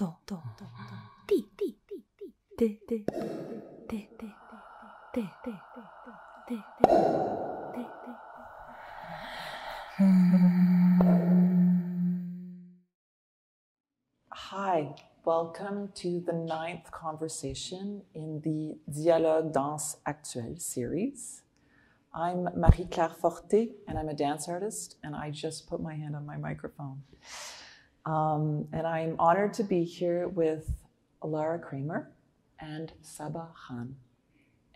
do, do, do, di, di, di, di, de, de, de, de, de, de, de, de, de, de. Hi, welcome to the ninth conversation in the Dialogue Danse Actuelle series. I'm Marie Claire Forté, and I'm a dance artist, and I just put my hand on my microphone. Um, and I'm honored to be here with Lara Kramer and Sabaa Khan.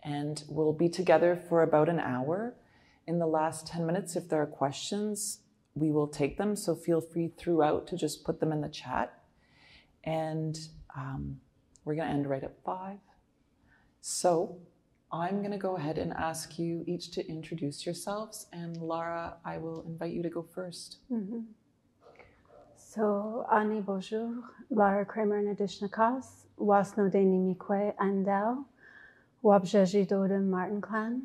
And we'll be together for about an hour. In the last 10 minutes, if there are questions, we will take them. So feel free throughout to just put them in the chat. And um, we're going to end right at five. So I'm going to go ahead and ask you each to introduce yourselves. And Lara, I will invite you to go 1st Mm-hmm. So, Ani bonjour, Lara Kramer na Dishnakas, Wasno de Nimikwe Andel, Wabjaji Doden Marten Clan,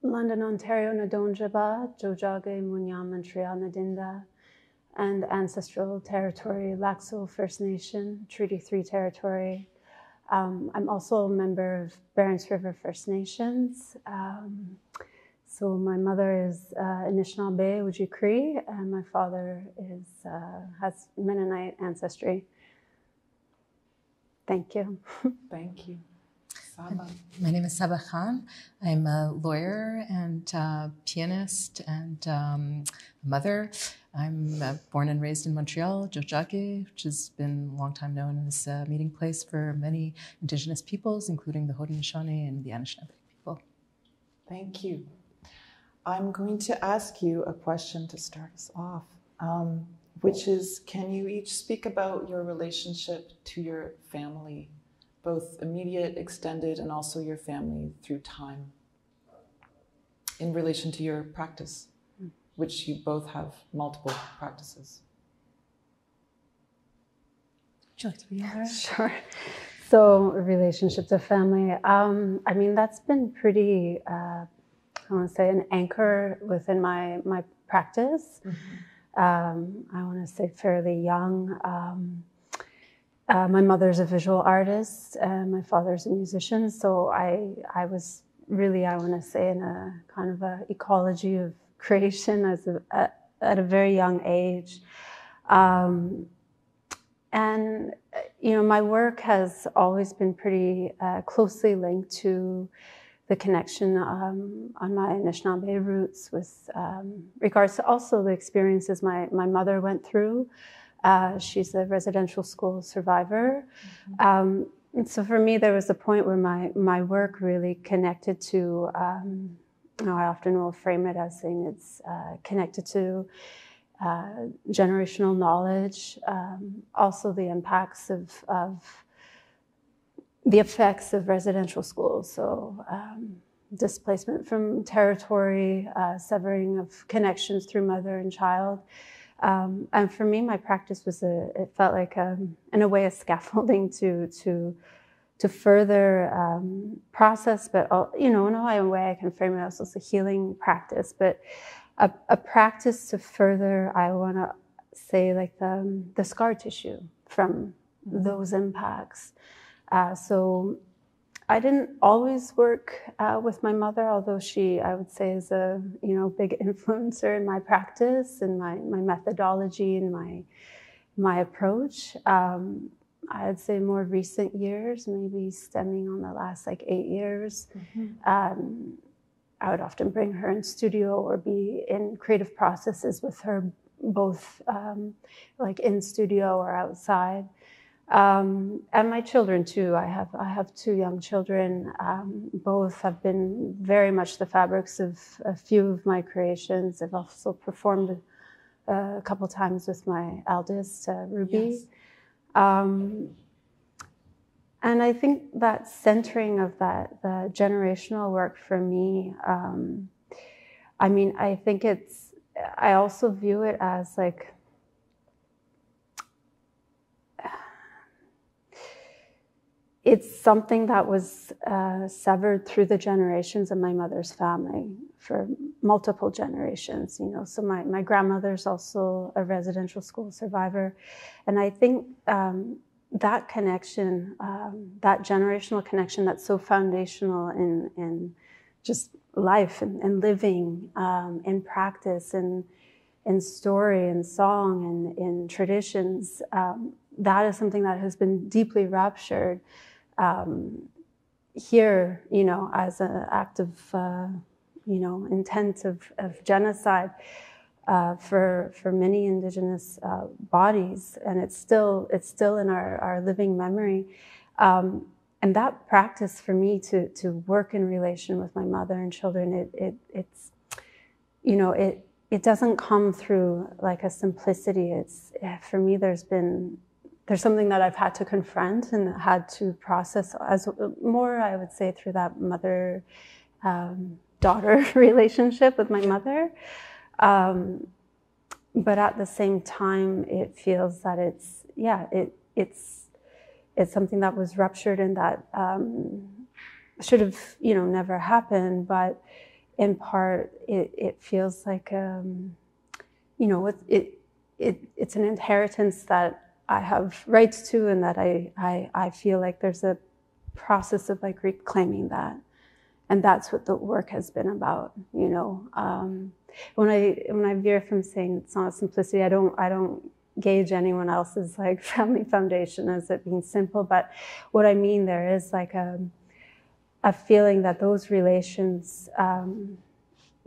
London, Ontario Nadonjaba, Tiohtià:ke Munyam Montreal Nadinda, and ancestral territory Lac Seul First Nation, Treaty 3 territory. Um, I'm also a member of Berens River First Nations. Um, so my mother is uh, Anishinaabe Oji-Cree, and my father is uh, has Mennonite ancestry. Thank you. Thank you. Sabaa. My name is Sabaa Khan. I'm a lawyer and uh, pianist and um, mother. I'm uh, born and raised in Montreal, Tiohtià:ke, which has been a long time known as a meeting place for many Indigenous peoples, including the Haudenosaunee and the Anishinaabe people. Thank you. I'm going to ask you a question to start us off, um, which is Can you each speak about your relationship to your family, both immediate, extended, and also your family through time, in relation to your practice, which you both have multiple practices? Would you like to begin, Sure. So relationship to family. Um, I mean, that's been pretty. Uh, I want to say an anchor within my my practice. Um, I want to say fairly young. Um, uh, my mother's a visual artist, and my father's a musician. So I I was really I want to say in a kind of a ecology of creation as a, at, at a very young age. Um, and you know, my work has always been pretty uh, closely linked to the connection um, on my Anishinaabe roots with um, regards to also the experiences my, my mother went through. Uh, she's a residential school survivor. Um, and so for me, there was a point where my, my work really connected to, um, you know, I often will frame it as saying it's uh, connected to uh, generational knowledge, um, also the impacts of, of the effects of residential schools. So, um, displacement from territory, uh, severing of connections through mother and child. Um, and for me, my practice was a, it felt like, um, in a way, a scaffolding to, to, to further um, process, but, all, you know, in a way I can frame it also as a healing practice, but a, a practice to further, I want to say, like the, the scar tissue from those impacts. Uh, so I didn't always work uh, with my mother, although she, I would say, is a you know big influencer in my practice and my my methodology and my my approach. Um, I'd say more recent years, maybe stemming on the last like eight years. Um, I would often bring her in studio or be in creative processes with her, both um, like in studio or outside. Um, and my children too. I have I have two young children. Um, both have been very much the fabrics of a few of my creations. I've also performed uh, a couple times with my eldest uh, Ruby. Yes. Um, and I think that centering of that the generational work for me. Um, I mean, I think it's. I also view it as like it's something that was uh, severed through the generations of my mother's family for multiple generations, you know. So my, my grandmother's also a residential school survivor. And I think um, that connection, um, that generational connection that's so foundational in, in just life and, and living um, in practice and in story and song and in traditions, um, that is something that has been deeply ruptured um, here, you know, as an act of, uh, you know, intent of, of genocide uh, for for many Indigenous uh, bodies, and it's still it's still in our, our living memory. Um, and that practice for me to to work in relation with my mother and children, it, it it's you know it it doesn't come through like a simplicity. It's for me. There's been there's something that I've had to confront and had to process as more, I would say, through that mother um, daughter relationship with my mother. Um, but at the same time, it feels that it's, yeah, it, it's, it's something that was ruptured and that um, should have, you know, never happened. But in part, it, it feels like, um, you know, it, it, it, it's an inheritance that I have rights to and that I, I, I feel like there's a process of like reclaiming that. And that's what the work has been about, you know. Um, when I when I veer from saying it's not simplicity, I don't I don't gauge anyone else's like family foundation as it being simple. But what I mean there is like a a feeling that those relations um,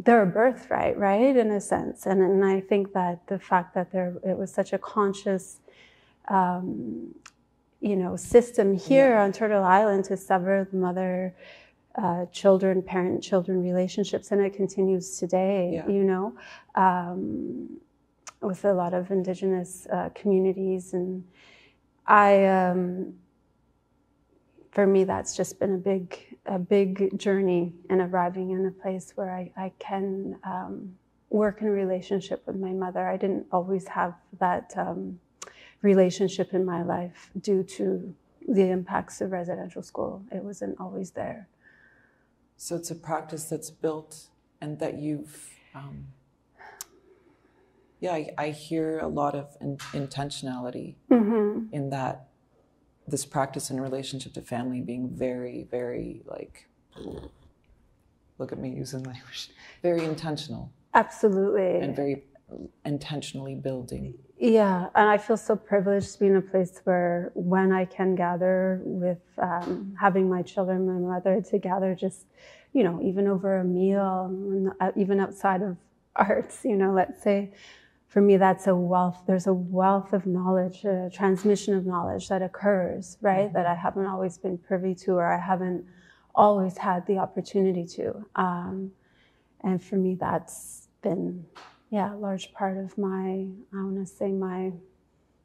they're a birthright, right, in a sense. And and I think that the fact that there it was such a conscious um, you know, system here yeah. on Turtle Island to sever the mother uh, children, parent children relationships, and it continues today, yeah. you know, um, with a lot of indigenous uh, communities. And I, um, for me, that's just been a big, a big journey in arriving in a place where I, I can um, work in a relationship with my mother. I didn't always have that um, relationship in my life due to the impacts of residential school. It wasn't always there. So it's a practice that's built and that you've, um, yeah, I, I, hear a lot of in, intentionality mm-hmm. in that this practice in relationship to family being very, very like, look at me using language, very intentional. Absolutely. And very intentionally building. Yeah, and I feel so privileged to be in a place where when I can gather with um, having my children, my mother together, just, you know, even over a meal, uh, even outside of arts, you know, let's say, for me, that's a wealth. There's a wealth of knowledge, a transmission of knowledge that occurs, right? Mm-hmm. That I haven't always been privy to, or I haven't always had the opportunity to. Um, and for me, that's been yeah, a large part of my, I want to say my,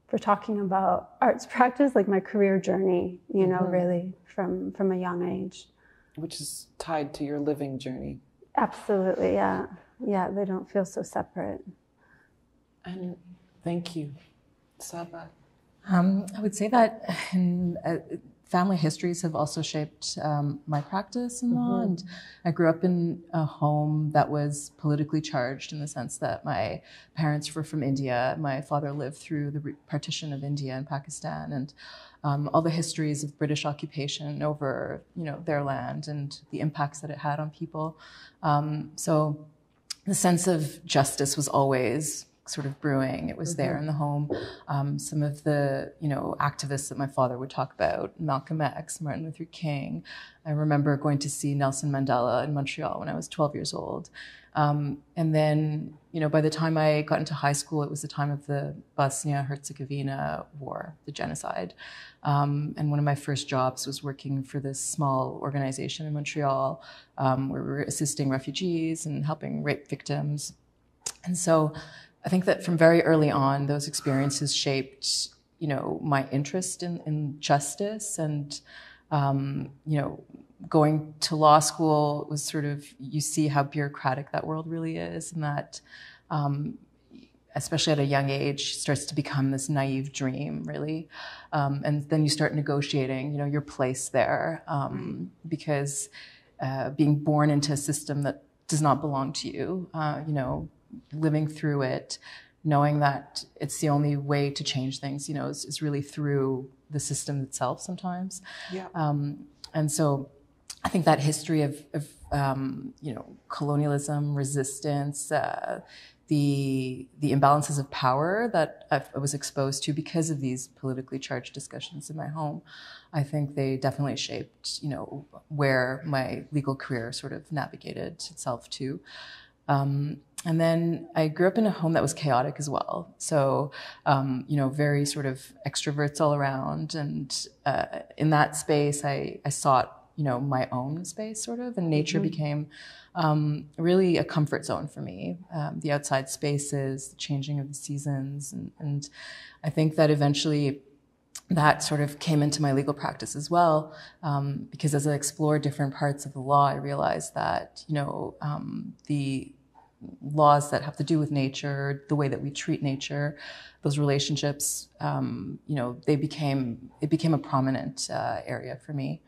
for talking about arts practice, like my career journey, you know, mm-hmm. really from from a young age. Which is tied to your living journey. Absolutely, yeah. Yeah, they don't feel so separate. And thank you. Sabaa. Um, I would say that in, uh, family histories have also shaped um, my practice in law. Mm-hmm. And I grew up in a home that was politically charged in the sense that my parents were from India. My father lived through the partition of India and Pakistan, and um, all the histories of British occupation over you know their land and the impacts that it had on people. Um, so the sense of justice was always sort of brewing. It was mm-hmm. there in the home. Um, some of the, you know, activists that my father would talk about, Malcolm X, Martin Luther King. I remember going to see Nelson Mandela in Montreal when I was 12 years old. Um, and then, you know, by the time I got into high school, it was the time of the Bosnia-Herzegovina war, the genocide. Um, and one of my first jobs was working for this small organization in Montreal um, where we were assisting refugees and helping rape victims. And so I think that from very early on, those experiences shaped, you know, my interest in, in justice and, um, you know, going to law school was sort of, you see how bureaucratic that world really is and that, um, especially at a young age, starts to become this naive dream, really. Um, and then you start negotiating, you know, your place there, um, because uh, being born into a system that does not belong to you, uh, you know, living through it, knowing that it's the only way to change things, you know, is, is really through the system itself sometimes. Yeah. Um, and so I think that history of, of um, you know, colonialism, resistance, uh, the the imbalances of power that I was exposed to because of these politically charged discussions in my home, I think they definitely shaped, you know, where my legal career sort of navigated itself to. Um, and then I grew up in a home that was chaotic as well. So, um, you know, very sort of extroverts all around. And uh, in that space, I, I sought, you know, my own space sort of, and nature mm-hmm. became um, really a comfort zone for me. Um, the outside spaces, the changing of the seasons. And, and I think that eventually that sort of came into my legal practice as well, um, because as I explored different parts of the law, I realized that you know um, the laws that have to do with nature, the way that we treat nature, those relationships, um, you know, they became it became a prominent uh, area for me.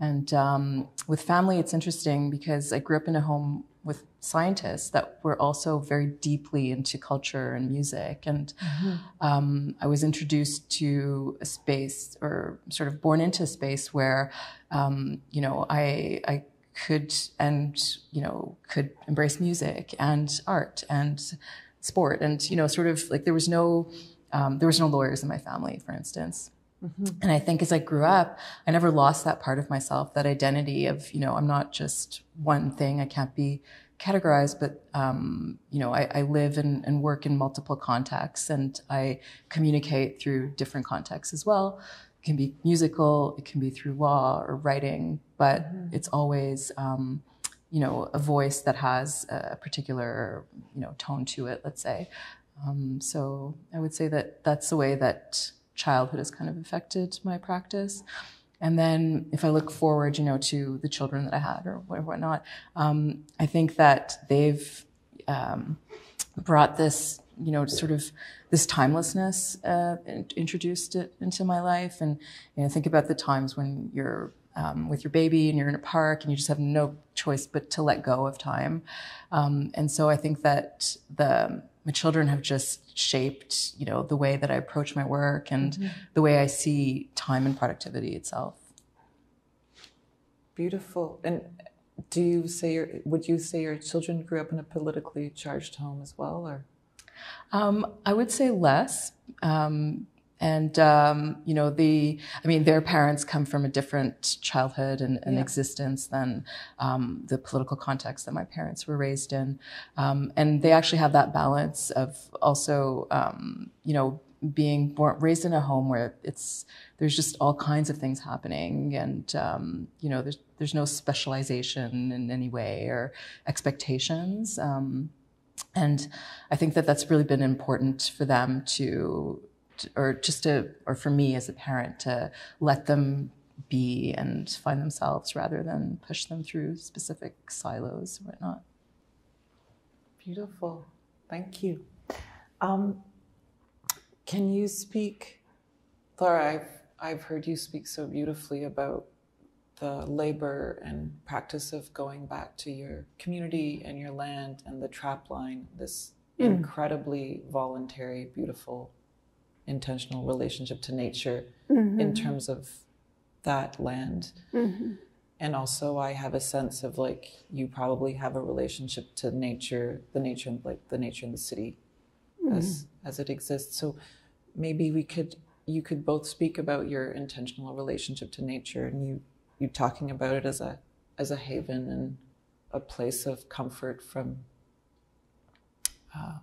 And um, with family, it's interesting because I grew up in a home with scientists that were also very deeply into culture and music. And mm-hmm. um, I was introduced to a space, or sort of born into a space where, um, you know, I, I could and you know could embrace music and art and sport. And you know sort of like there was no um, there was no lawyers in my family for instance. Mm-hmm. and i think as i grew up i never lost that part of myself that identity of you know i'm not just one thing. I can't be categorized but um, you know I, I live and, and, work in multiple contexts and i communicate through different contexts as well it can be musical it can be through law or writing but mm-hmm. it's always um, you know a voice that has a particular you know tone to it let's say um, so i would say that that's the way that childhood has kind of affected my practice and then if i look forward you know to the children that i had or whatnot um, i think that they've um, brought this you know sort of this timelessness uh, introduced it into my life and you know think about the times when you're um, with your baby and you're in a park and you just have no choice but to let go of time. Um, and so I think that the my children have just shaped, you know, the way that I approach my work and mm-hmm. the way I see time and productivity itself. Beautiful. And do you say your would you say your children grew up in a politically charged home as well, or? Um, I would say less. Um, and um, you know the i mean their parents come from a different childhood and, and yeah. existence than um, the political context that my parents were raised in um, and they actually have that balance of also um, you know being born, raised in a home where it's there's just all kinds of things happening and um, you know there's there's no specialization in any way or expectations um, and I think that that's really been important for them to or just to, or for me as a parent to let them be and find themselves rather than push them through specific silos or whatnot. Beautiful. Thank you. Um, can you speak, Lara? I've, I've heard you speak so beautifully about the labor and practice of going back to your community and your land and the trap line, this mm. incredibly voluntary, beautiful intentional relationship to nature mm-hmm. in terms of that land. Mm-hmm. And also, I have a sense of like you probably have a relationship to nature, the nature, like the nature in the city, mm-hmm. as as it exists. So maybe we could, you could both speak about your intentional relationship to nature, and you you talking about it as a as a haven and a place of comfort from uh,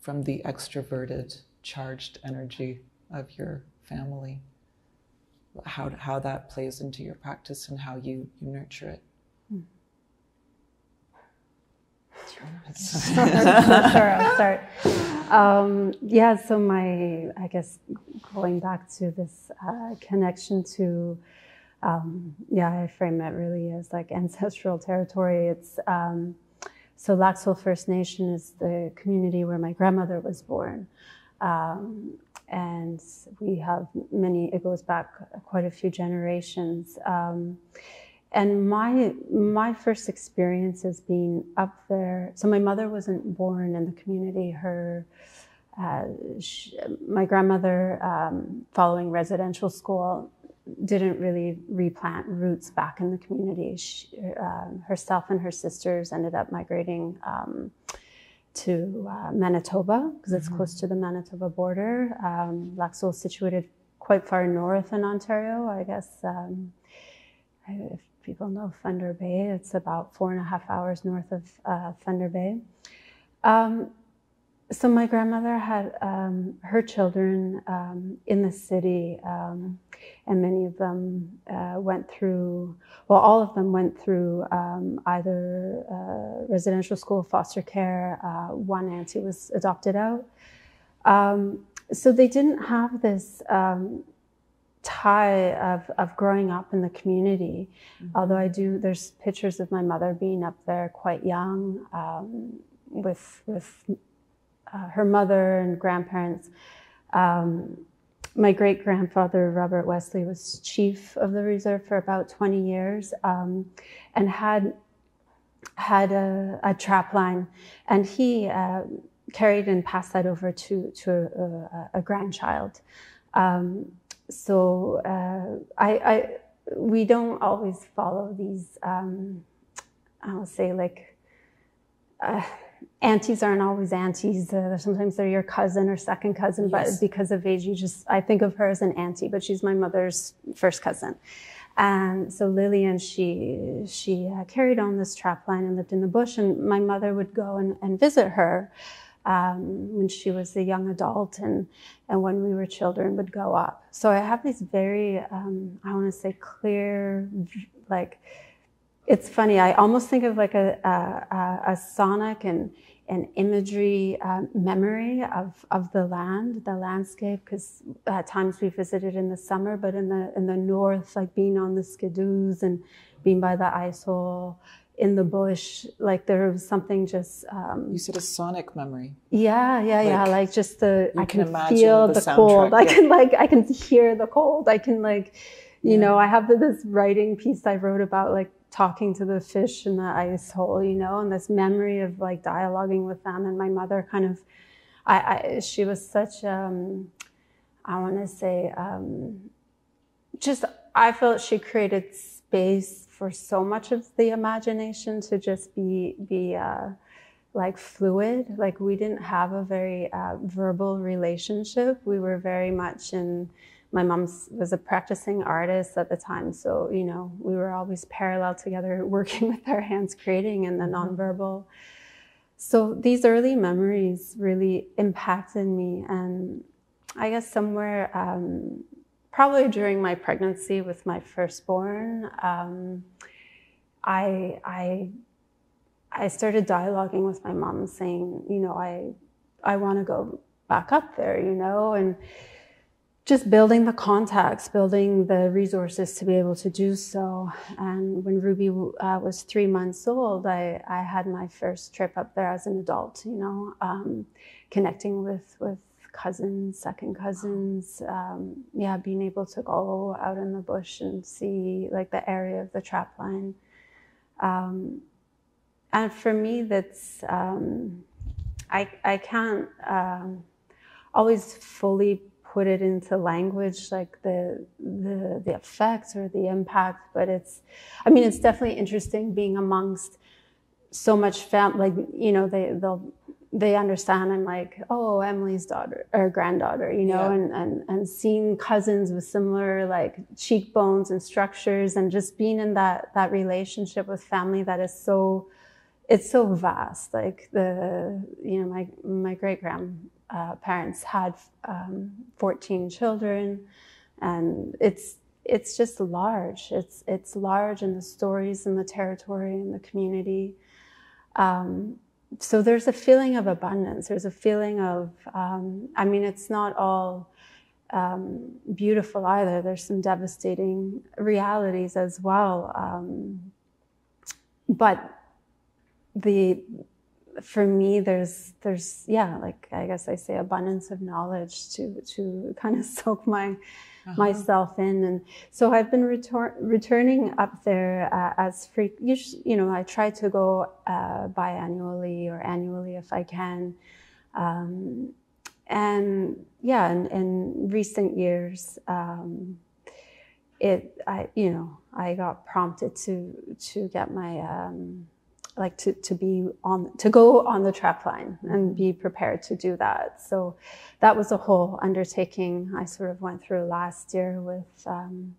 from the extroverted charged energy of your family, how, how that plays into your practice and how you, you nurture it. Hmm. sure, start. Um, yeah, so my, I guess, going back to this uh, connection to, um, yeah, I frame it really as like ancestral territory. It's um, so Lac First Nation is the community where my grandmother was born. Um, and we have many, it goes back quite a few generations. Um, and my my first experience as being up there. So my mother wasn't born in the community. Her uh, she, my grandmother, um, following residential school, didn't really replant roots back in the community. She, uh, herself and her sisters ended up migrating um, to uh, Manitoba because it's mm-hmm. close to the Manitoba border. Um, is situated quite far north in Ontario. I guess um, if people know Thunder Bay, it's about four and a half hours north of uh, Thunder Bay. Um, so my grandmother had um, her children um, in the city, um, and many of them uh, went through. Well, all of them went through um, either uh, residential school, foster care. Uh, one auntie was adopted out, um, so they didn't have this um, tie of, of growing up in the community. Mm-hmm. Although I do, there's pictures of my mother being up there quite young with with uh, her mother and grandparents. Um, my great grandfather, Robert Wesley, was chief of the reserve for about 20 years um, and had had a, a, trap line. And he uh, carried and passed that over to, to a, a grandchild. Um, so uh, I, I, we don't always follow these, um, I'll say, like, uh, aunties aren't always aunties. Uh, sometimes they're your cousin or second cousin, yes. but because of age, you just, I think of her as an auntie, but she's my mother's first cousin. And so Lillian, she, she uh, carried on this trap line and lived in the bush and my mother would go and, and visit her, um, when she was a young adult and, and when we were children would go up. So I have these very, um, I want to say clear, like, it's funny. I almost think of like a, a, a sonic and an imagery uh, memory of, of the land, the landscape, because at times we visited in the summer, but in the in the north, like being on the skidoos and being by the ice hole in the bush, like there was something just. Um, you said a sonic memory. Yeah, yeah, like, yeah. Like just the I can, can feel the, the cold. Yeah. I can like I can hear the cold. I can like, you yeah. know, I have this writing piece I wrote about like talking to the fish in the ice hole, you know, and this memory of like dialoguing with them. And my mother kind of, I, I she was such, um, I want to say, um, just, I felt she created space for so much of the imagination to just be, be, uh, like fluid. Like we didn't have a very uh, verbal relationship. We were very much in, my mom was a practicing artist at the time. So, you know, we were always parallel together, working with our hands, creating and the mm-hmm. nonverbal. So these early memories really impacted me. And I guess somewhere, um, probably during my pregnancy with my firstborn, um, I, I, I started dialoguing with my mom saying, you know, I, I want to go back up there, you know, and, just building the contacts, building the resources to be able to do so. And when Ruby uh, was three months old, I, I had my first trip up there as an adult, you know, um, connecting with, with cousins, second cousins, um, yeah, being able to go out in the bush and see like the area of the trap line. Um, and for me, that's, um, I, I can't um, always fully put it into language like the the the effects or the impact but it's i mean it's definitely interesting being amongst so much fam like you know they they'll they understand and like oh emily's daughter or granddaughter you know yeah. and, and and seeing cousins with similar like cheekbones and structures and just being in that that relationship with family that is so it's so vast like the you know my my great grand uh, parents had um, 14 children, and it's it's just large. It's it's large in the stories and the territory and the community. Um, so there's a feeling of abundance. There's a feeling of um, I mean, it's not all um, beautiful either. There's some devastating realities as well. Um, but the for me, there's there's yeah, like I guess I say abundance of knowledge to to kind of soak my uh-huh. myself in. And so I've been retor- returning up there uh, as free. You know, I try to go uh, biannually or annually if I can. Um, and yeah, in, in recent years, um, it I you know I got prompted to to get my um, like to, to be on to go on the trap line and be prepared to do that. So that was a whole undertaking i sort of went through last year with um,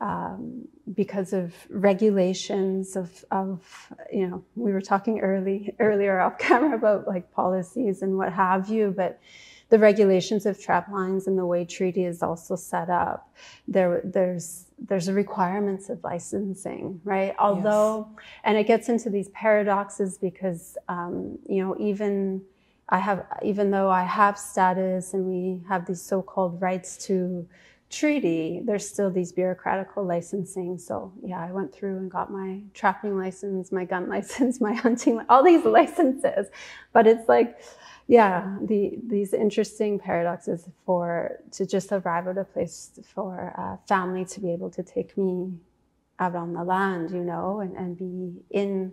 um, because of regulations of, of you know we were talking early earlier off camera about like policies and what have you but the regulations of trap lines and the way treaty is also set up, there, there's there's a requirements of licensing, right? Although, yes. and it gets into these paradoxes because um, you know even I have even though I have status and we have these so-called rights to treaty, there's still these bureaucratical licensing. So yeah, I went through and got my trapping license, my gun license, my hunting, all these licenses. But it's like yeah, the, these interesting paradoxes for to just arrive at a place for a family to be able to take me out on the land, you know, and, and be in,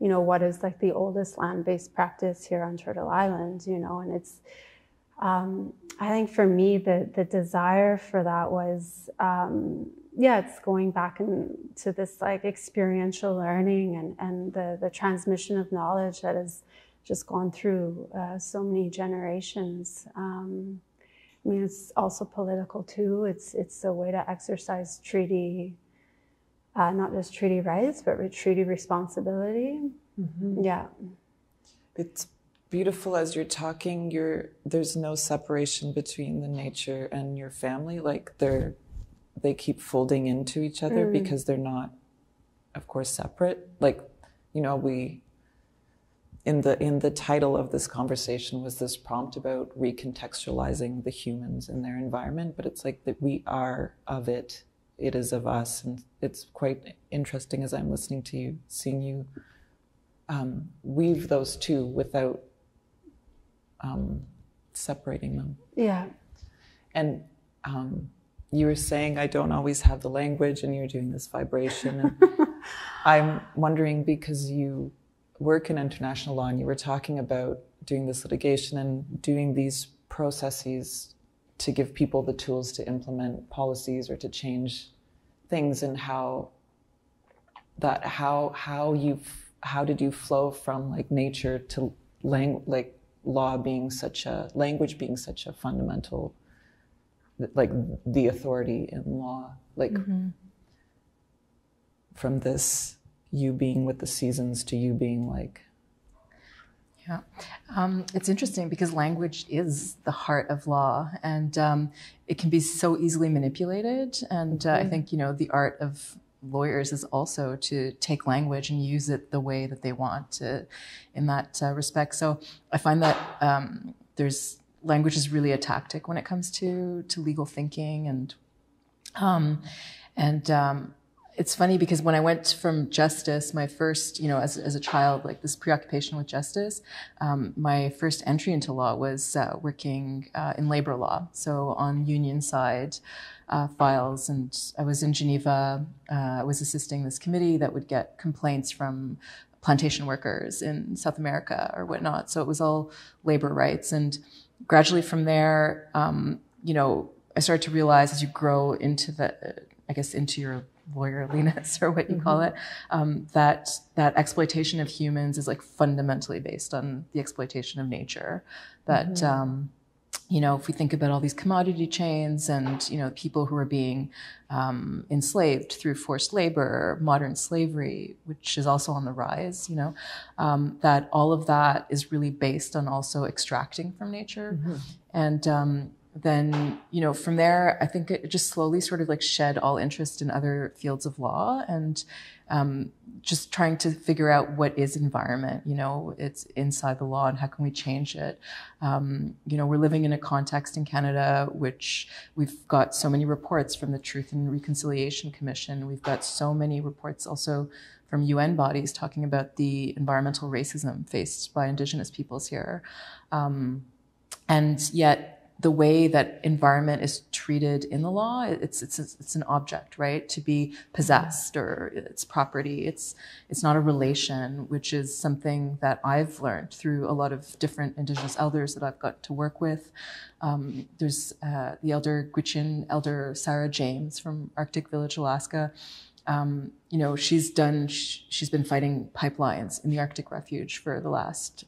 you know, what is like the oldest land-based practice here on Turtle Island, you know, and it's, um, I think for me, the, the desire for that was, um, yeah, it's going back into this like experiential learning and, and the, the transmission of knowledge that is, just gone through uh, so many generations. Um, I mean, it's also political too. It's it's a way to exercise treaty, uh, not just treaty rights, but treaty responsibility. Mm-hmm. Yeah, it's beautiful as you're talking. You're there's no separation between the nature and your family. Like they're they keep folding into each other mm. because they're not, of course, separate. Like you know we in the in the title of this conversation was this prompt about recontextualizing the humans in their environment but it's like that we are of it it is of us and it's quite interesting as i'm listening to you seeing you um, weave those two without um, separating them. Yeah. And um, you were saying i don't always have the language and you're doing this vibration and i'm wondering because you work in international law and you were talking about doing this litigation and doing these processes to give people the tools to implement policies or to change things and how that how how you how did you flow from like nature to lang- like law being such a language being such a fundamental like the authority in law like mm-hmm. from this you being with the seasons to you being like yeah, um, it's interesting because language is the heart of law, and um, it can be so easily manipulated. And uh, I think you know the art of lawyers is also to take language and use it the way that they want to, in that uh, respect. So I find that um, there's language is really a tactic when it comes to to legal thinking and um, and um, it's funny because when I went from justice, my first, you know, as, as a child, like this preoccupation with justice, um, my first entry into law was uh, working uh, in labor law. So on union side uh, files. And I was in Geneva. Uh, I was assisting this committee that would get complaints from plantation workers in South America or whatnot. So it was all labor rights. And gradually from there, um, you know, I started to realize as you grow into the, I guess, into your lawyerliness or what you call mm-hmm. it um, that that exploitation of humans is like fundamentally based on the exploitation of nature that mm-hmm. um, you know if we think about all these commodity chains and you know people who are being um, enslaved through forced labor modern slavery which is also on the rise you know um, that all of that is really based on also extracting from nature mm-hmm. and um, then you know from there i think it just slowly sort of like shed all interest in other fields of law and um, just trying to figure out what is environment you know it's inside the law and how can we change it um, you know we're living in a context in canada which we've got so many reports from the truth and reconciliation commission we've got so many reports also from UN bodies talking about the environmental racism faced by Indigenous peoples here. Um, and yet, the way that environment is treated in the law, it's, it's, it's an object, right? To be possessed or it's property. It's, it's not a relation, which is something that I've learned through a lot of different Indigenous elders that I've got to work with. Um, there's uh, the elder Gwich'in, elder Sarah James from Arctic Village, Alaska. Um, you know, she's done, she's been fighting pipelines in the Arctic Refuge for the last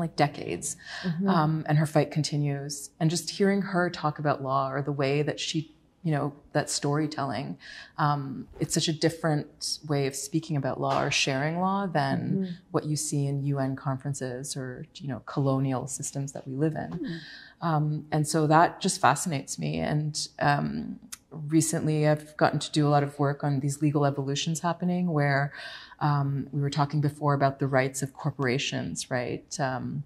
like decades. Mm-hmm. Um, and her fight continues. And just hearing her talk about law or the way that she, you know, that storytelling, um, it's such a different way of speaking about law or sharing law than mm-hmm. what you see in UN conferences or, you know, colonial systems that we live in. Mm-hmm. Um, and so that just fascinates me. And um, recently I've gotten to do a lot of work on these legal evolutions happening where um, we were talking before about the rights of corporations, right? Um,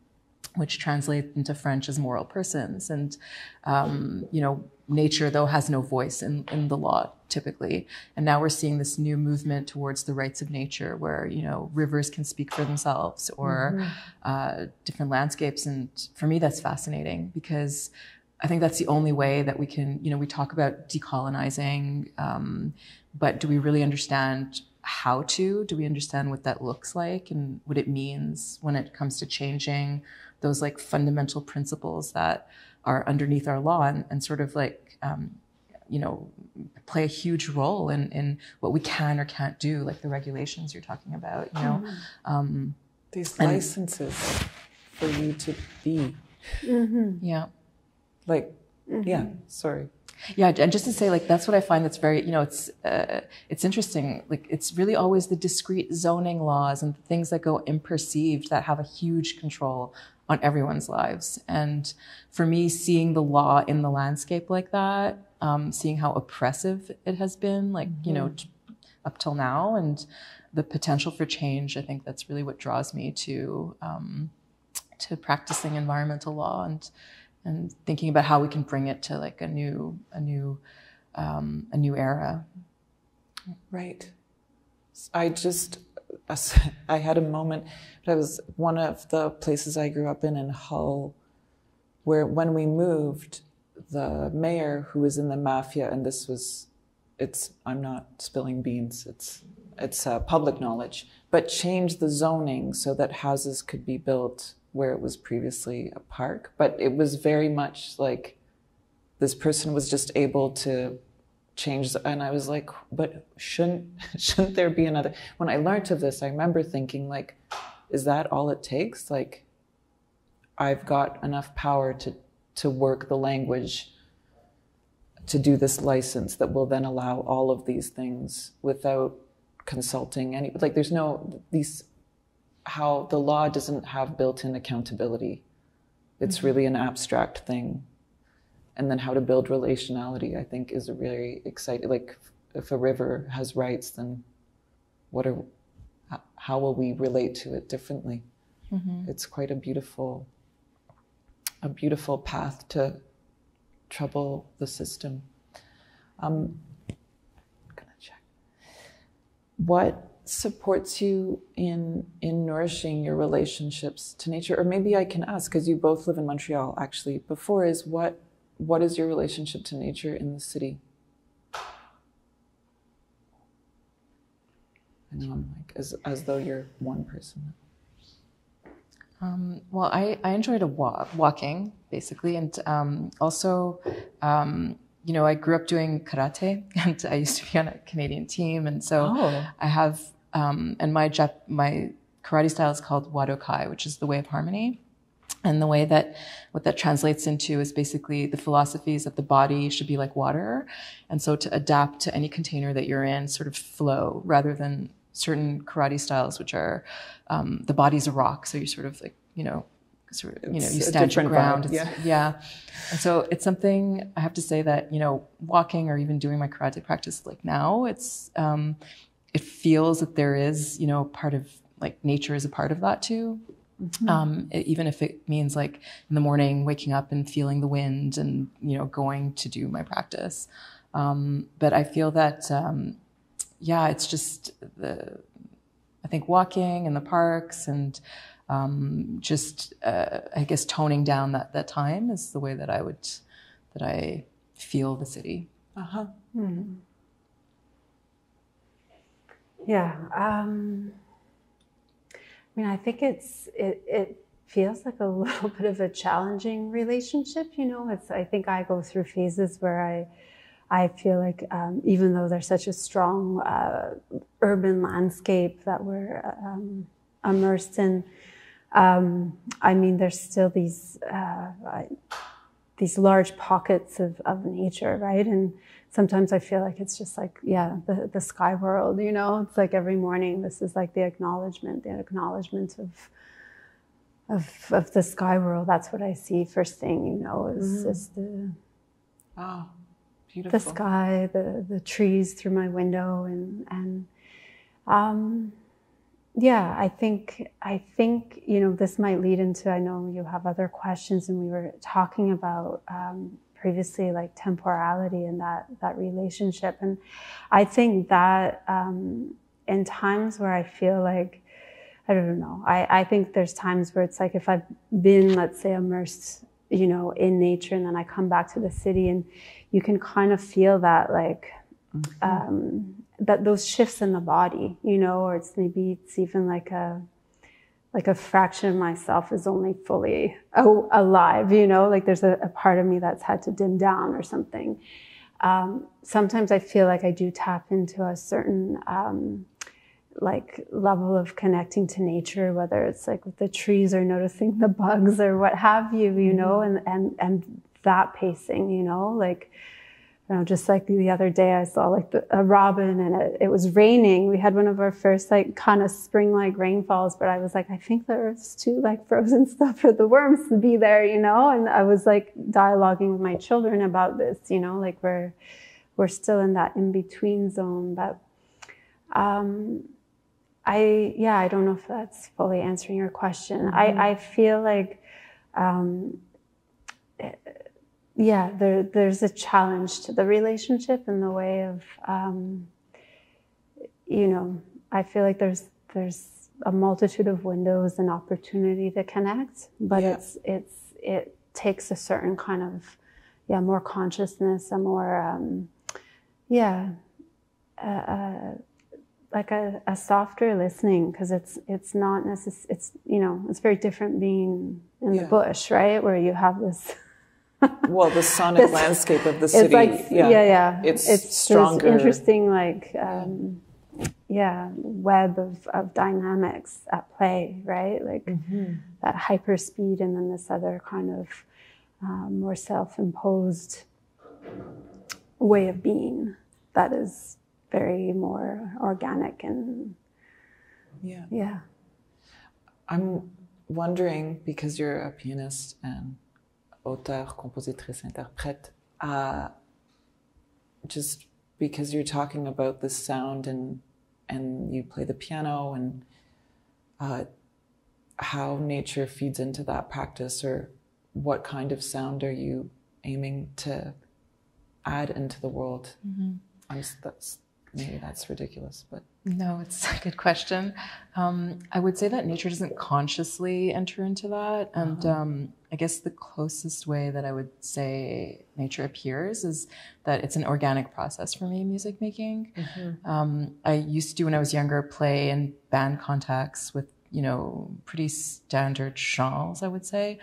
which translate into French as moral persons. And, um, you know, nature, though, has no voice in, in the law typically. And now we're seeing this new movement towards the rights of nature where, you know, rivers can speak for themselves or mm-hmm. uh, different landscapes. And for me, that's fascinating because I think that's the only way that we can, you know, we talk about decolonizing, um, but do we really understand how to? Do we understand what that looks like and what it means when it comes to changing those like fundamental principles that are underneath our law and, and sort of like, um, you know, play a huge role in, in what we can or can't do, like the regulations you're talking about, you know? Mm-hmm. Um, These licenses and, for you to be. Mm-hmm. Yeah. Like, mm-hmm. yeah, sorry. Yeah, and just to say, like, that's what I find that's very, you know, it's uh, it's interesting. Like, it's really always the discrete zoning laws and things that go imperceived that have a huge control on everyone's lives. And for me, seeing the law in the landscape like that, um, seeing how oppressive it has been, like, mm-hmm. you know, t- up till now, and the potential for change, I think that's really what draws me to um, to practicing environmental law and and thinking about how we can bring it to like a new a new um, a new era. Right. I just I had a moment. But I was one of the places I grew up in in Hull, where when we moved, the mayor who was in the mafia, and this was, it's I'm not spilling beans. It's it's uh, public knowledge, but changed the zoning so that houses could be built where it was previously a park, but it was very much like this person was just able to change and I was like, but shouldn't shouldn't there be another when I learned of this, I remember thinking like, is that all it takes? Like I've got enough power to to work the language to do this license that will then allow all of these things without consulting any like there's no these how the law doesn't have built in accountability. It's mm-hmm. really an abstract thing. And then how to build relationality, I think, is a really exciting. Like, if a river has rights, then what are, how will we relate to it differently? Mm-hmm. It's quite a beautiful, a beautiful path to trouble the system. Um, I'm gonna check. What supports you in in nourishing your relationships to nature or maybe i can ask because you both live in montreal actually before is what what is your relationship to nature in the city i know i'm like as as though you're one person um, well I, I enjoyed a walk, walking basically and um, also um, you know, I grew up doing karate and I used to be on a Canadian team. And so oh. I have um, and my Jap- my karate style is called Wadokai, which is the way of harmony. And the way that what that translates into is basically the philosophies that the body should be like water. And so to adapt to any container that you're in, sort of flow rather than certain karate styles, which are um, the body's a rock. So you sort of like, you know, sort of, you know, you stand your ground. yeah. yeah. And so it's something I have to say that, you know, walking or even doing my karate practice like now, it's, um, it feels that there is, you know, part of like nature is a part of that too. Mm-hmm. Um, even if it means like in the morning waking up and feeling the wind and you know going to do my practice. Um, but I feel that um, yeah, it's just the I think walking in the parks and um, just uh, I guess toning down that that time is the way that I would that I feel the city. Uh-huh. Hmm. Yeah. Um, I mean, I think it's it, it feels like a little bit of a challenging relationship. You know, it's I think I go through phases where I I feel like um, even though there's such a strong uh, urban landscape that we're um, immersed in, um, I mean, there's still these uh, these large pockets of, of nature, right? And sometimes I feel like it's just like, yeah, the, the sky world, you know, it's like every morning, this is like the acknowledgement, the acknowledgement of, of, of the sky world. That's what I see first thing, you know, is, Mhm. is the, Oh, beautiful. the sky, the, the trees through my window and, and, um, yeah, I think, I think, you know, this might lead into, I know you have other questions and we were talking about, um, previously like temporality and that, that relationship. And I think that, um, in times where I feel like, I don't know, I, I think there's times where it's like if I've been, let's say, immersed, you know, in nature and then I come back to the city and you can kind of feel that like, um, that those shifts in the body, you know, or it's maybe it's even like a like a fraction of myself is only fully oh, alive, you know, like there's a, a part of me that's had to dim down or something. Um, sometimes I feel like I do tap into a certain um, like level of connecting to nature, whether it's like with the trees or noticing the bugs or what have you, you know, and and and that pacing, you know, like you know, just like the other day, I saw like the, a robin and it, it was raining. We had one of our first like kind of spring-like rainfalls, but I was like, I think the earth's too like frozen stuff for the worms to be there, you know? And I was like dialoguing with my children about this, you know, like we're, we're still in that in-between zone, but, um, I, yeah, I don't know if that's fully answering your question. I, I feel like, um, yeah, there, there's a challenge to the relationship in the way of, um, you know, I feel like there's there's a multitude of windows and opportunity to connect, but Yeah. it's it's it takes a certain kind of yeah more consciousness, a more um, yeah, uh, uh, like a, a softer listening because it's it's not necess- it's you know it's very different being in Yeah. the bush, right, where you have this. Well, the sonic landscape of the city. It's like yeah, yeah. It's, this stronger. interesting, like um, yeah, web of, of dynamics at play, right? Like Mm-hmm. that hyper speed, and then this other kind of um, more self-imposed way of being that is very more organic and Yeah. yeah. I'm wondering, because you're a pianist and auteur, compositrice, interprète, uh, just because you're talking about the sound and and you play the piano and uh, how nature feeds into that practice, or what kind of sound are you aiming to add into the world? I'm, that's maybe that's ridiculous, but No, it's a good question. Um, I would say that nature doesn't consciously enter into that. And um, I guess the closest way that I would say nature appears is that it's an organic process for me, music making. Um, I used to, when I was younger, play in band contacts with, you know, pretty standard genres, I would say.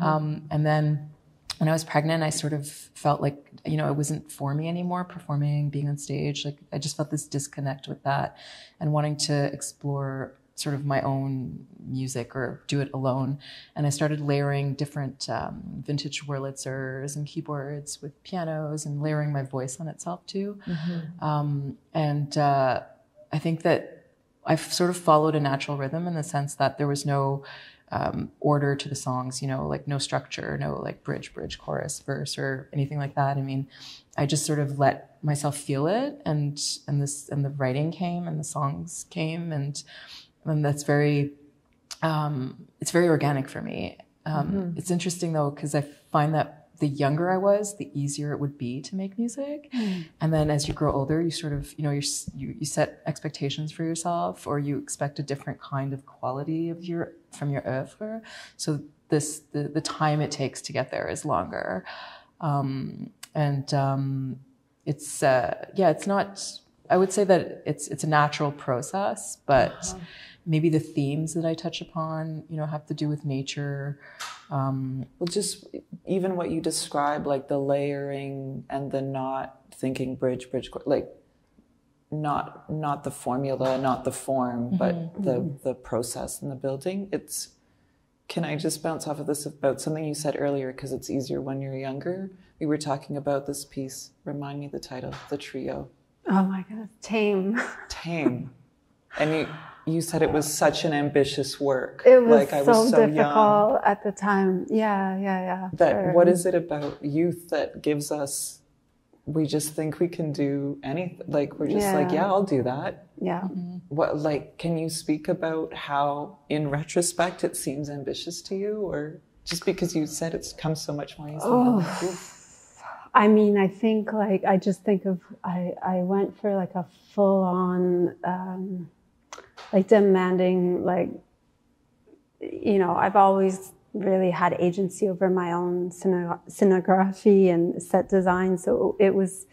Um, and then when I was pregnant, I sort of felt like, you know, it wasn't for me anymore, performing, being on stage. Like, I just felt this disconnect with that and wanting to explore sort of my own music or do it alone. And I started layering different um, vintage Wurlitzers and keyboards with pianos and layering my voice on itself too. Um, and uh, I think that I've sort of followed a natural rhythm in the sense that there was no um, order to the songs, you know, like no structure, no like bridge, bridge, chorus, verse, or anything like that. I mean, I just sort of let myself feel it, and and this and the writing came, and the songs came, and and that's very, um, it's very organic for me. Um, It's interesting though because I find that the younger I was, the easier it would be to make music. Mm. And then as you grow older, you sort of, you know, you you set expectations for yourself, or you expect a different kind of quality of your from your oeuvre. So this the the time it takes to get there is longer, um, and um, it's uh, yeah, it's not. I would say that it's it's a natural process, but maybe the themes that I touch upon, you know, have to do with nature. Um, Well, just even what you describe, like the layering and the not thinking bridge, bridge, like not not the formula, not the form, but the the process and the building. It's. Can I just bounce off of this about something you said earlier? Because it's easier when you're younger. We were talking about this piece. Remind me the title, the trio, Oh my God, tame. Tame, and you you said it was such an ambitious work. It was like I so, was so young. difficult at the time. Yeah, yeah, yeah. that sure. what is it about youth that gives us we just think we can do anything like we're just like Yeah. yeah i'll do that Yeah. what like can you speak about how in retrospect it seems ambitious to you or just because you said it's come so much more easily Oh. I'm like, "Oof." I mean, I think like I just think of I I went for like a full on um, like demanding like you know I've always really had agency over my own scenography and set design, so it was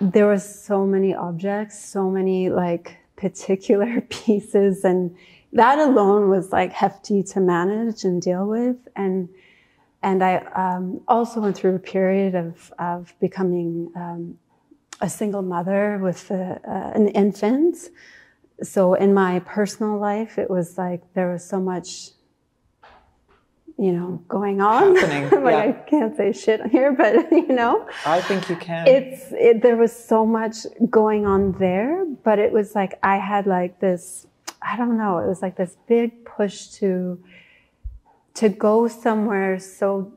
there were so many objects, so many like particular pieces, and that alone was like hefty to manage and deal with, and and I um, also went through a period of of becoming um, a single mother with a, uh, an infant. So in my personal life, it was like there was so much, you know, going on. Happening, like yeah. I can't say shit here, but you know, i think you can it's it, there was so much going on there but it was like i had like this i don't know it was like this big push to to go somewhere so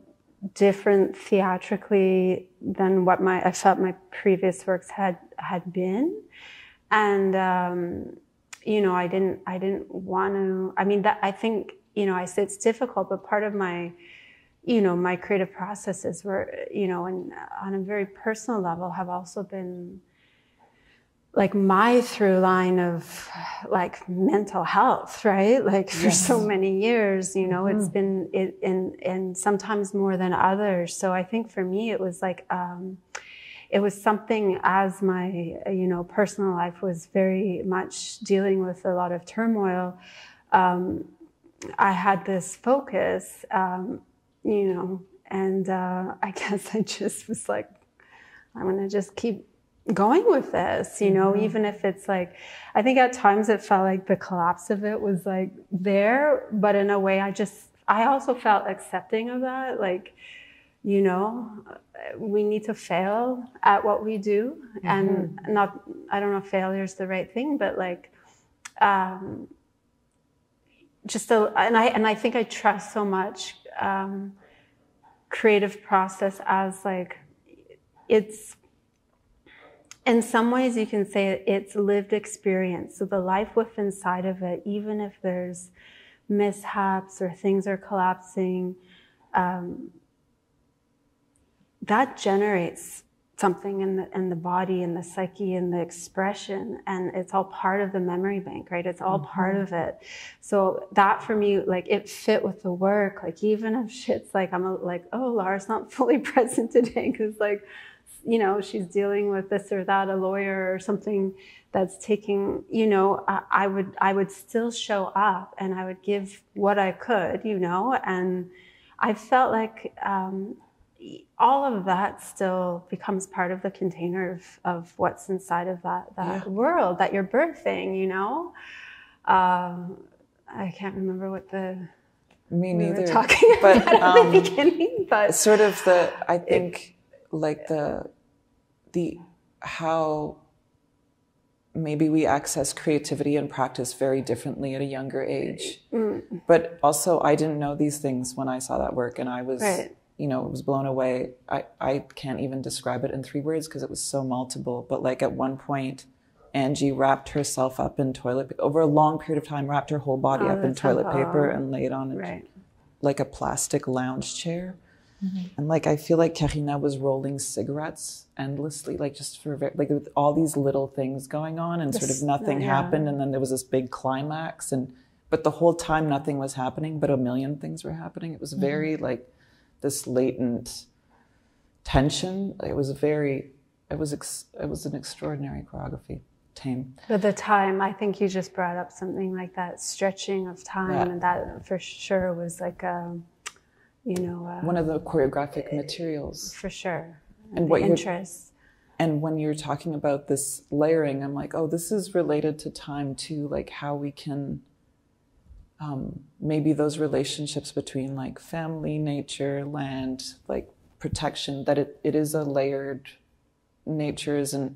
different theatrically than what my i felt my previous works had had been and um you know i didn't i didn't want to i mean that i think you know i say it's difficult but part of my you know my creative processes were you know and on a very personal level have also been like my through line of like mental health right? Like for so many years you know it's been it and and sometimes more than others. So i think for me it was like um it was something as my you know personal life was very much dealing with a lot of turmoil um, i had this focus um, you know and uh, i guess i just was like i'm gonna just keep going with this you know even if it's like i think at times it felt like the collapse of it was like there but in a way i just i also felt accepting of that like you know we need to fail at what we do and not i don't know if failure is the right thing but like um just a, and i and i think i trust so much um creative process as like it's in some ways you can say it's lived experience. So the life with inside of it even if there's mishaps or things are collapsing um, that generates something in the in the body and the psyche and the expression and it's all part of the memory bank right? It's all part of it. So that for me like it fit with the work. Like even if shit's like i'm a, like oh Lara's not fully present today because like you know she's dealing with this or that a lawyer or something that's taking you know I, I would i would still show up and i would give what i could you know? And i felt like um, all of that still becomes part of the container of, of what's inside of that that Yeah. world that you're birthing you know um, i can't remember what the me we neither were talking but about at um, the beginning but sort of the i think like the the how maybe we access creativity and practice very differently at a younger age Mm. but also i didn't know these things when i saw that work and i was Right. You know it was blown away i i can't even describe it in three words because it was so multiple but like at one point Angie wrapped herself up in toilet over a long period of time, wrapped her whole body Oh, up in that sounds- toilet paper and laid on it right like a plastic lounge chair. Mm-hmm. And like I feel like Karina was rolling cigarettes endlessly, like just for like with all these little things going on, and sort of nothing yeah. happened, and then there was this big climax, and but the whole time nothing was happening, but a million things were happening. It was very like this latent tension. It was a very, it was ex- it was an extraordinary choreography. Tame. But the time, I think you just brought up something like that stretching of time, Yeah. and that for sure was like a, you know, uh, One of the choreographic materials. for sure. And what you're- interest. And when you're talking about this layering, I'm like, oh, this is related to time too, like how we can um, maybe those relationships between like family, nature, land, like protection, that it, it is a layered nature isn't,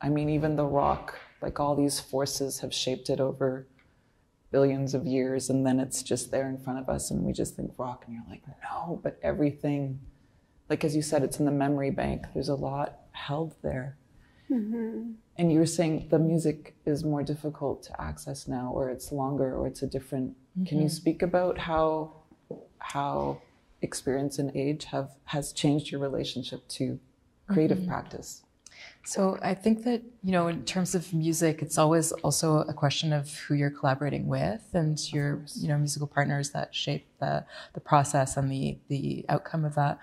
I mean, even the rock, like all these forces have shaped it over billions of years, and then it's just there in front of us, and we just think rock, and you're like, no, but everything like as you said, it's in the memory bank. There's a lot held there. Mm-hmm. And you were saying the music is more difficult to access now, or it's longer, or it's a different. Can you mm-hmm. speak about how how experience and age have has changed your relationship to creative mm-hmm. practice? So I think that, you know, in terms of music, it's always also a question of who you're collaborating with and your, you know, musical partners that shape the the process and the the outcome of that.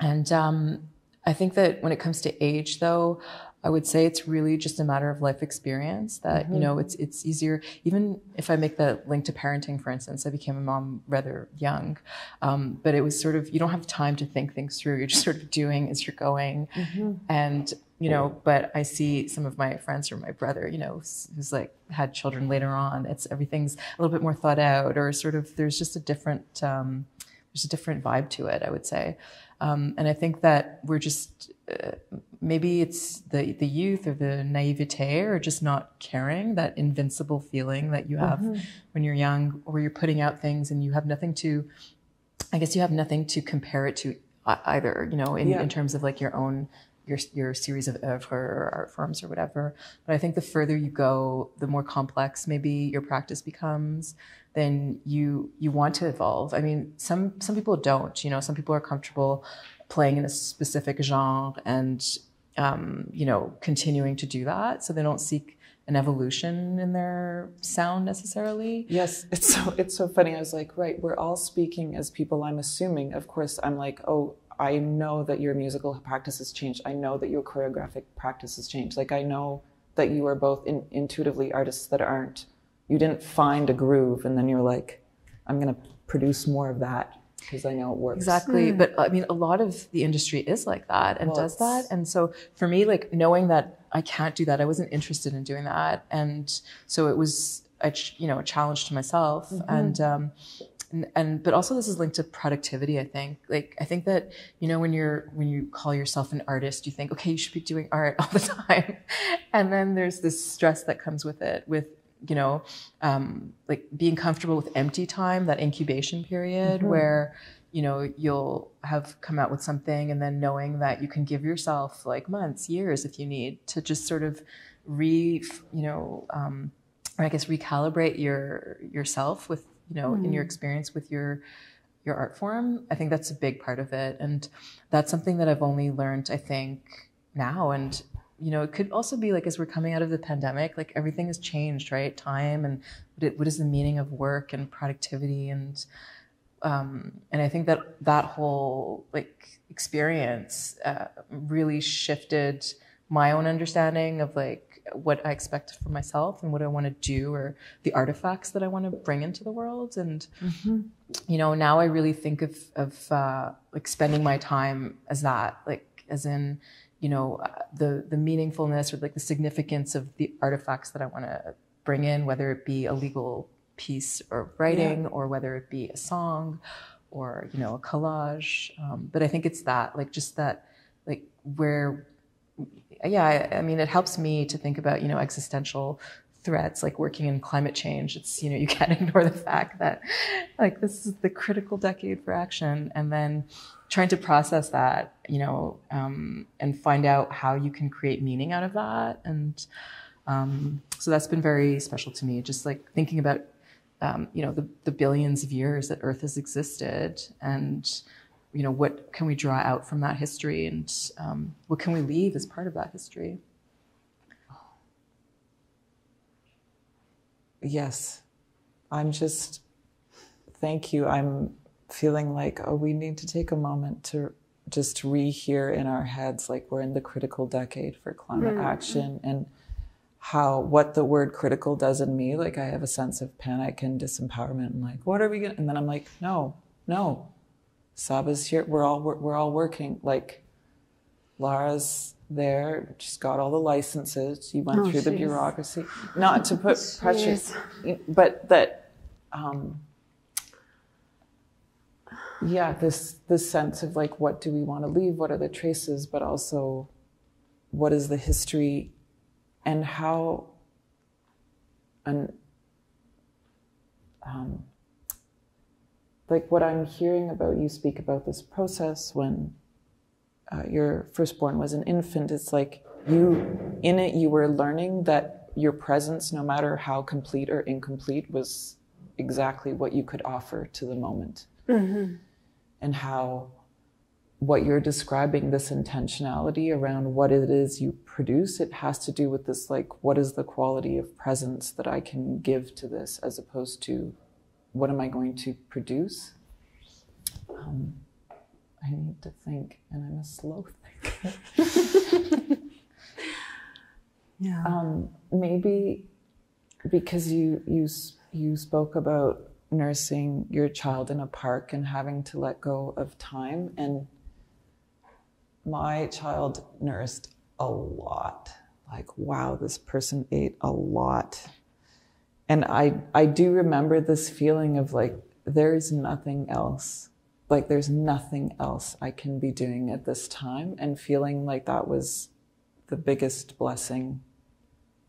And um, I think that when it comes to age, though, I would say it's really just a matter of life experience. That you know, it's it's easier. Even if I make the link to parenting, for instance, I became a mom rather young, um, but it was sort of you don't have time to think things through. You're just sort of doing as you're going, and you know. But I see some of my friends or my brother, you know, who's who's, like had children later on. It's everything's a little bit more thought out, or sort of there's just a different. Um, there's a different vibe to it, I would say. Um, and I think that we're just uh, maybe it's the the youth or the naivete or just not caring that invincible feeling that you have when you're young, or you're putting out things and you have nothing to. I guess you have nothing to compare it to either, you know, in, Yeah. in terms of like your own your your series of oeuvre or art forms or whatever. But I think the further you go, the more complex maybe your practice becomes. Then you you want to evolve. I mean, some some people don't. You know, some people are comfortable playing in a specific genre and um, you know continuing to do that, so they don't seek an evolution in their sound necessarily. Yes, it's so it's so funny. I was like, right, we're all speaking as people. I'm assuming, of course, I'm like, oh, I know that your musical practice has changed. I know that your choreographic practice has changed. Like I know that you are both in, intuitively artists that aren't. You didn't find a groove and then you're like, I'm gonna produce more of that because I know it works. Exactly. But I mean, a lot of the industry is like that and Well, does that. And so for me, like knowing that I can't do that, I wasn't interested in doing that. And so it was, a, ch- you know, a challenge to myself. And, um, and, and but also this is linked to productivity i think like i think that you know when you're when you call yourself an artist you think okay you should be doing art all the time and then there's this stress that comes with it with you know um, like being comfortable with empty time that incubation period where you know you'll have come out with something and then knowing that you can give yourself like months years if you need to just sort of re you know um, or i guess recalibrate your yourself with you know in your experience with your your art form. I think that's a big part of it. And that's something that i've only learned i think now. And you know it could also be like as we're coming out of the pandemic like everything has changed right time and what, it, what is the meaning of work and productivity and um, and I think that that whole like experience uh, really shifted my own understanding of like what I expect for myself and what I want to do or the artifacts that I want to bring into the world. And you know, now I really think of of uh, like spending my time as that, like as in you know uh, the the meaningfulness or like the significance of the artifacts that I want to bring in, whether it be a legal piece or writing or whether it be a song or you know a collage. Um, but i think it's that like just that like where yeah I, I mean it helps me to think about you know existential threats like working in climate change. It's you know you can't ignore the fact that like this is the critical decade for action. And then trying to process that you know um, and find out how you can create meaning out of that and um, so that's been very special to me just like thinking about um, you know the, the billions of years that earth has existed and you know, what can we draw out from that history and um, what can we leave as part of that history? Yes. I'm just, thank you. I'm feeling like, oh, we need to take a moment to just rehear in our heads, like we're in the critical decade for climate mm-hmm. action and how, what the word critical does in me. Like I have a sense of panic and disempowerment and like, what are we going to, and then I'm like, no, no, Sabaa's here. We're all, we're, we're all working. Like Lara's there. She's got all the licenses. You went oh, through geez. the bureaucracy. Not to put pressure, but that, um, yeah, this this sense of like, what do we want to leave? What are the traces? But also, what is the history, and how, and um, like what I'm hearing about you speak about this process when uh, your firstborn was an infant, it's like you, in it, you were learning that your presence, no matter how complete or incomplete, was exactly what you could offer to the moment. Mm-hmm. And how what you're describing, this intentionality around what it is you produce, it has to do with this like, what is the quality of presence that I can give to this as opposed to what am I going to produce? Um, I need to think, and I'm a slow thinker. yeah. Um, maybe because you you you spoke about nursing your child in a park and having to let go of time, and my child nursed a lot. Like, wow, this person ate a lot. And I, I do remember this feeling of like, there is nothing else like there's nothing else I can be doing at this time and feeling like that was the biggest blessing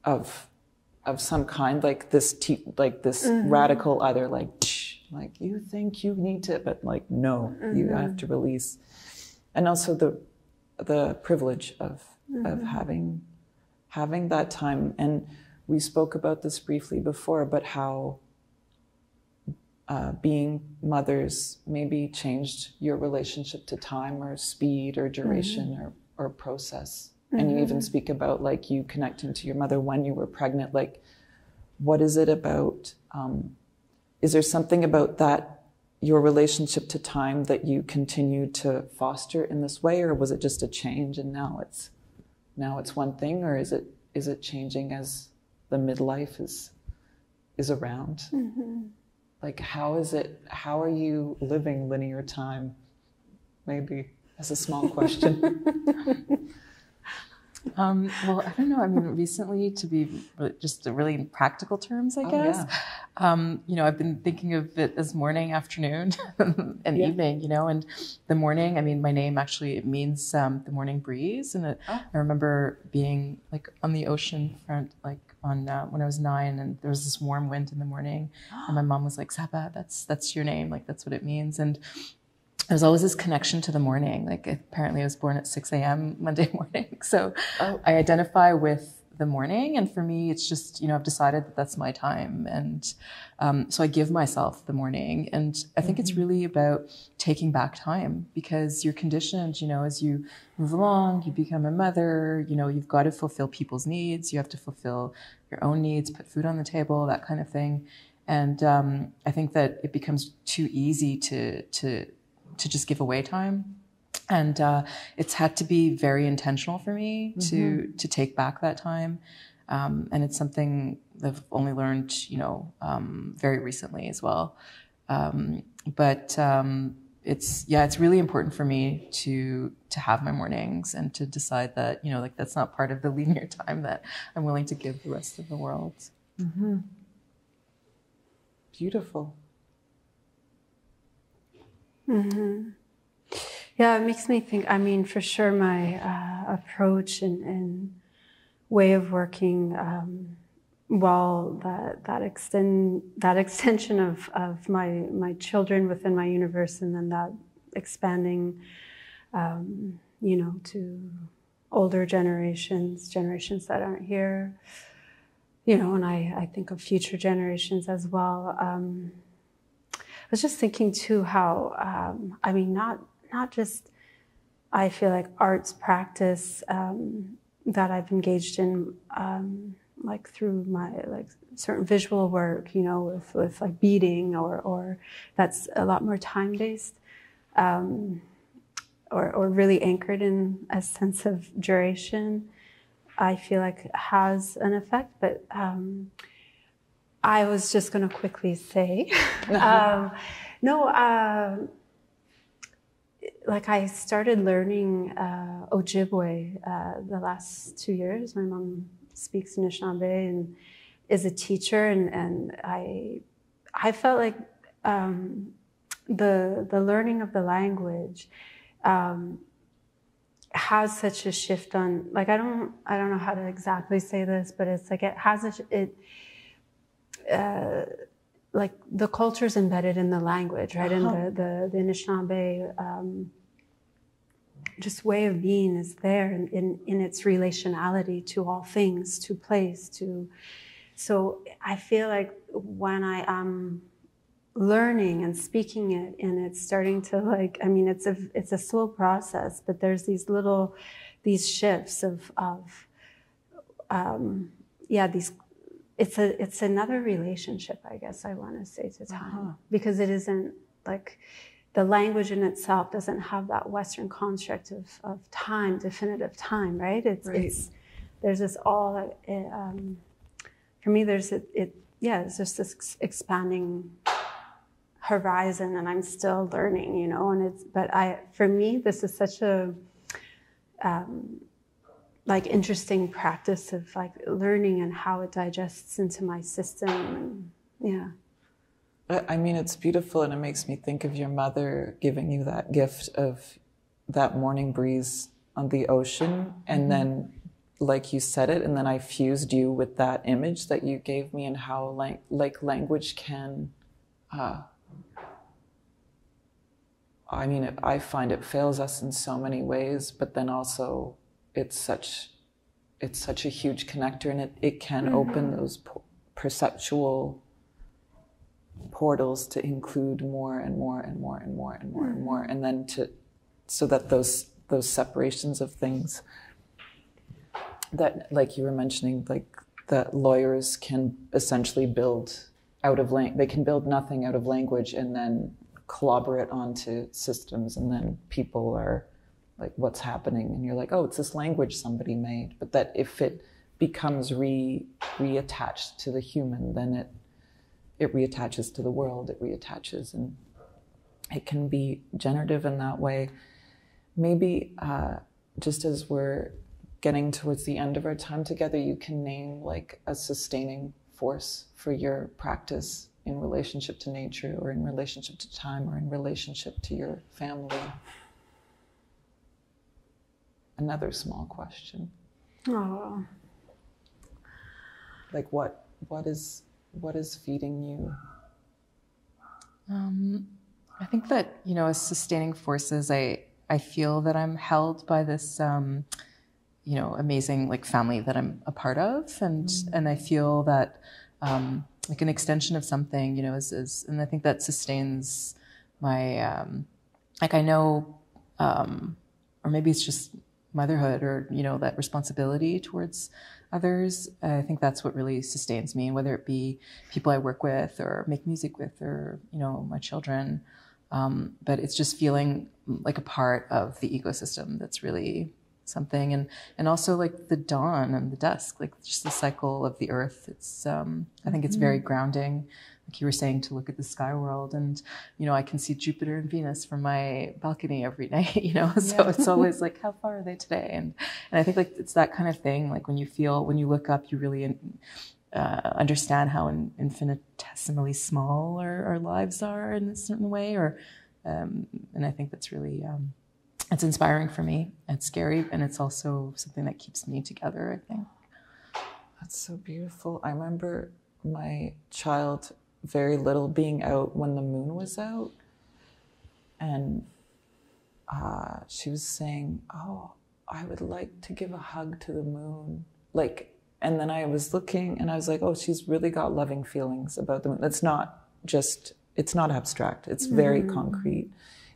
of of some kind like this te- like this mm-hmm. radical other like like you think you need to but like no mm-hmm. you have to release and also the the privilege of mm-hmm. of having having that time and we spoke about this briefly before but how uh, being mothers maybe changed your relationship to time or speed or duration mm-hmm. or, or process. Mm-hmm. And you even mm-hmm. speak about like you connecting to your mother when you were pregnant. Like, what is it about? Um, is there something about that, your relationship to time that you continue to foster in this way, or was it just a change and now it's now it's one thing, or is it is it changing as the midlife is is around? Mm-hmm like how is it how are you living linear time maybe as a small question um, well i don't know i mean recently to be just really in practical terms i guess oh, yeah. um, you know i've been thinking of it as morning afternoon and yeah. evening you know and the morning i mean my name actually it means um, the morning breeze and it, oh. i remember being like on the ocean front like on uh, when I was nine, and there was this warm wind in the morning, and my mom was like, "Sabaa, that's that's your name, like that's what it means." And there's always this connection to the morning. Like apparently, I was born at 6 a.m. Monday morning, so oh. I identify with the morning. And for me, it's just, you know, I've decided that that's my time. And um, so I give myself the morning. And I think mm-hmm. it's really about taking back time because you're conditioned, you know, as you move along, you become a mother, you know, you've got to fulfill people's needs. You have to fulfill your own needs, put food on the table, that kind of thing. And um, I think that it becomes too easy to, to, to just give away time. And uh, it's had to be very intentional for me mm-hmm. to to take back that time. Um, and it's something i've only learned you know um, very recently as well. Um, but um, it's yeah it's really important for me to to have my mornings and to decide that you know like that's not part of the linear time that i'm willing to give the rest of the world. Mm-hmm. beautiful mm-hmm. Yeah, it makes me think. I mean, for sure, my uh, approach and, and, way of working, um, while that that extend that extension of of my my children within my universe, and then that expanding, um, you know, to older generations, generations that aren't here, you know, and I I think of future generations as well. Um, was just thinking too how um, I mean not not just I feel like arts practice um, that I've engaged in, um, like through my like certain visual work, you know, with, with like beading or or that's a lot more time based, um, or or really anchored in a sense of duration. I feel like has an effect, but um, I was just going to quickly say, um, no. Uh, like I started learning uh, Ojibwe uh, the last two years. My mom speaks Anishinaabe and is a teacher, and, and I I felt like um, the the learning of the language um, has such a shift on like I don't I don't know how to exactly say this, but it's like it has a it. Uh, like the culture is embedded in the language, right? And the, the, the Anishinaabe um, just way of being is there in, in, in its relationality to all things, to place, to. So I feel like when I am learning and speaking it, and it's starting to like, I mean, it's a it's a slow process, but there's these little, these shifts of of, um, yeah, these it's a it's another relationship i guess i want to say to time Uh-huh. because it isn't like the language in itself doesn't have that western construct of, of time definitive time right it's Right. it's there's this all uh, um, for me there's it, it yeah it's just this expanding horizon and i'm still learning you know and it's but i for me this is such a um, like interesting practice of like learning and how it digests into my system and yeah I mean, it's beautiful, and it makes me think of your mother giving you that gift of that morning breeze on the ocean, and then, like you said it, and then I fused you with that image that you gave me, and how lang- like language can. Uh, I mean, it, I find it fails us in so many ways, but then also it's such it's such a huge connector, and it it can mm-hmm. open those po- perceptual portals to include more and more and more and more and more and more. Mm-hmm. And then to so that those those separations of things that like you were mentioning like that lawyers can essentially build out of lang- they can build nothing out of language and then collaborate onto systems and then people are like what's happening and you're like oh it's this language somebody made but that if it becomes re reattached to the human then it it reattaches to the world, it reattaches, and it can be generative in that way. Maybe uh, just as we're getting towards the end of our time together, you can name like a sustaining force for your practice in relationship to nature, or in relationship to time, or in relationship to your family. Another small question. Oh like what what is what is feeding you? Um, I think that you know, as sustaining forces, I I feel that I'm held by this, um, you know, amazing like family that I'm a part of, and and I feel that um, like an extension of something, you know, is, is and I think that sustains my um, like I know, um, or maybe it's just motherhood or you know that responsibility towards others i think that's what really sustains me whether it be people i work with or make music with or you know my children. Um, but it's just feeling like a part of the ecosystem that's really something. And and also like the dawn and the dusk like just the cycle of the earth. It's um, i think it's very grounding like you were saying to look at the sky world. And you know i can see jupiter and venus from my balcony every night you know? So it's always like how far are they today? And and i think like it's that kind of thing like when you feel when you look up you really uh, understand how in, infinitesimally small our, our lives are in a certain way or um, and i think that's really um, it's inspiring for me. It's scary and it's also something that keeps me together i think. That's so beautiful. I remember my child, very little, being out when the moon was out. And uh, she was saying, Oh, I would like to give a hug to the moon. Like, and then I was looking and I was like, Oh, she's really got loving feelings about the moon. It's not just, it's not abstract, it's very concrete.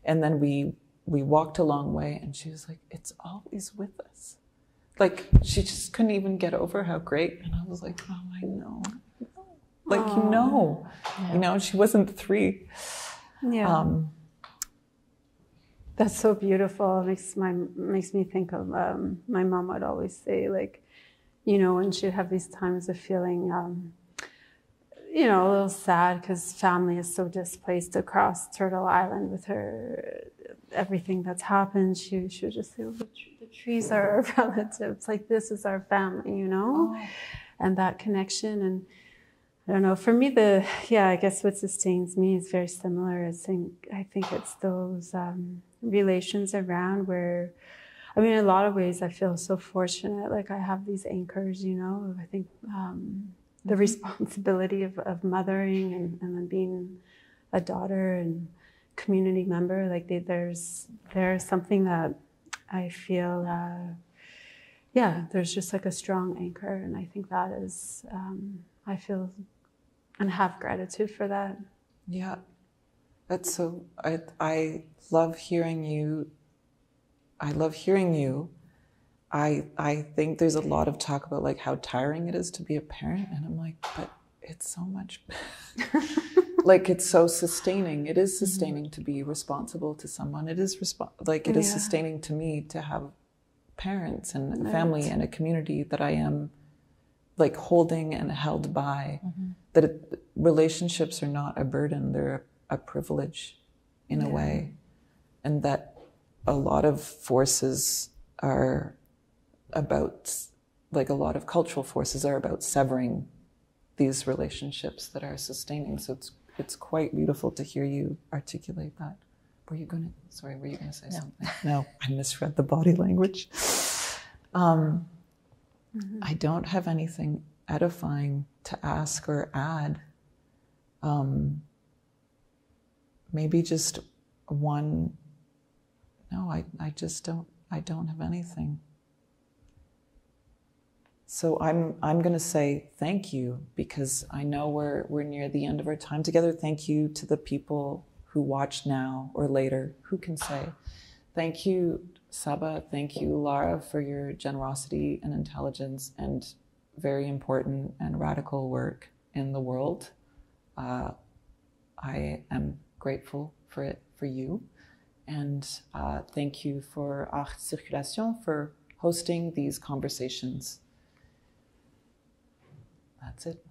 And then we we walked a long way and she was like, it's always with us. Like she just couldn't even get over how great. And I was like, oh, I know. Like, you know, you know, she wasn't three. Yeah. Um, That's so beautiful. It makes my makes me think of um, my mom would always say like, you know, when she'd have these times of feeling, um, you know, a little sad because family is so displaced across Turtle Island with her everything that's happened. She she would just say, oh, the, the trees are our relatives. Like this is our family, you know, and that connection and. I don't know. For me, the yeah, I guess what sustains me is very similar. I think I think it's those um, relations around where, I mean, in a lot of ways, I feel so fortunate. Like I have these anchors, you know. I think um, the responsibility of, of mothering and, and then being a daughter and community member, like they, there's there's something that I feel. Uh, yeah, there's just like a strong anchor, and I think that is. Um, I feel and have gratitude for that. Yeah, that's so. I I love hearing you. I love hearing you. I I think there's a lot of talk about like how tiring it is to be a parent, and I'm like, but it's so much. like it's so sustaining. It is mm-hmm. sustaining to be responsible to someone. It is resp- like it is Yeah. sustaining to me to have parents and Right. family and a community that I am like holding and held by mm-hmm. That it, relationships are not a burden they're a, a privilege in a way. And that a lot of forces are about like a lot of cultural forces are about severing these relationships that are sustaining. So it's it's quite beautiful to hear you articulate that. Were you going to sorry were you going to say something? No. I misread the body language. Um, I don't have anything edifying to ask or add. Um, maybe just one. No, I, I just don't. I don't have anything. So I'm I'm going to say thank you because I know we're we're near the end of our time together. Thank you to the people who watch now or later. Who can say? Thank you, Sabaa. Thank you, Lara, for your generosity and intelligence and very important and radical work in the world. Uh, I am grateful for it for you. And uh, thank you for Art Circulation for hosting these conversations. That's it.